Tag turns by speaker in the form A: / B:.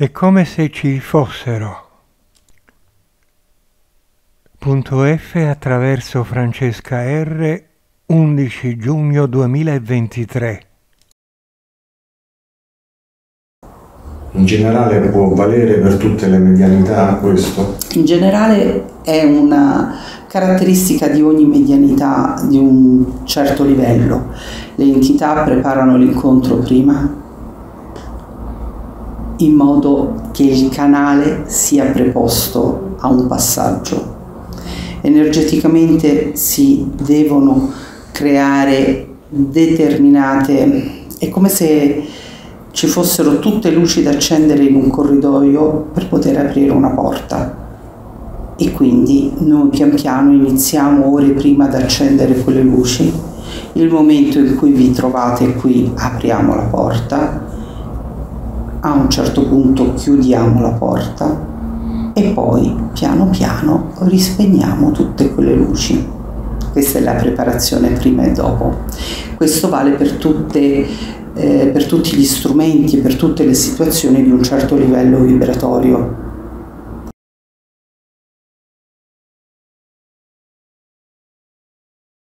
A: È come se ci fossero. Punto F attraverso Francesca R 11 giugno 2023
B: In generale può valere per tutte le medianità questo?
C: In generale è una caratteristica di ogni medianità di un certo livello. Le entità preparano l'incontro prima in modo che il canale sia preposto a un passaggio. Energeticamente si devono creare determinate, è come se ci fossero tutte luci da accendere in un corridoio per poter aprire una porta e quindi noi pian piano iniziamo ore prima ad accendere quelle luci. Il momento in cui vi trovate qui apriamo la porta, a un certo punto chiudiamo la porta e poi piano piano rispegniamo tutte quelle luci. Questa è la preparazione prima e dopo. Questo vale per, tutte, eh, per tutti gli strumenti per tutte le situazioni di un certo livello vibratorio